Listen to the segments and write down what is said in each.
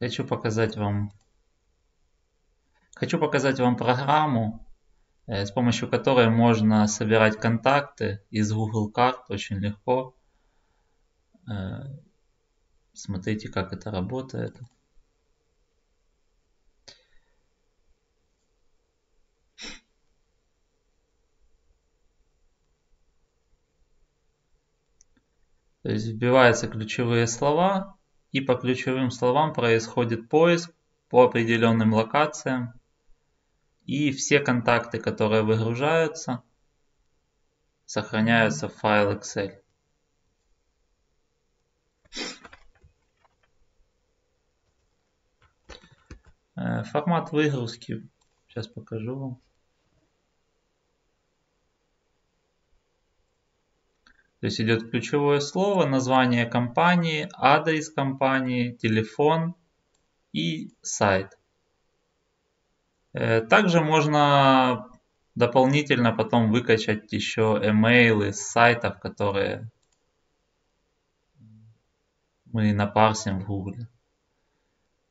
Хочу показать вам Хочу показать вам программу, э, с помощью которой можно собирать контакты из Google карт очень легко. Э, смотрите, как это работает. То есть вбиваются ключевые слова, и по ключевым словам происходит поиск по определенным локациям. И все контакты, которые выгружаются, сохраняются в файл Excel. Э, формат выгрузки. Сейчас покажу вам. То есть идет ключевое слово, название компании, адрес компании, телефон и сайт. Э, также можно дополнительно потом выкачать еще email с сайтов, которые мы напарсим в Google.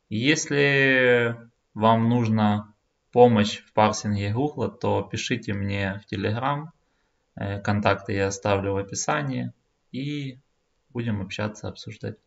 Если вам нужна помощь в парсинге Google, то пишите мне в Telegram. Э, контакты я оставлю в описании. И будем общаться, обсуждать.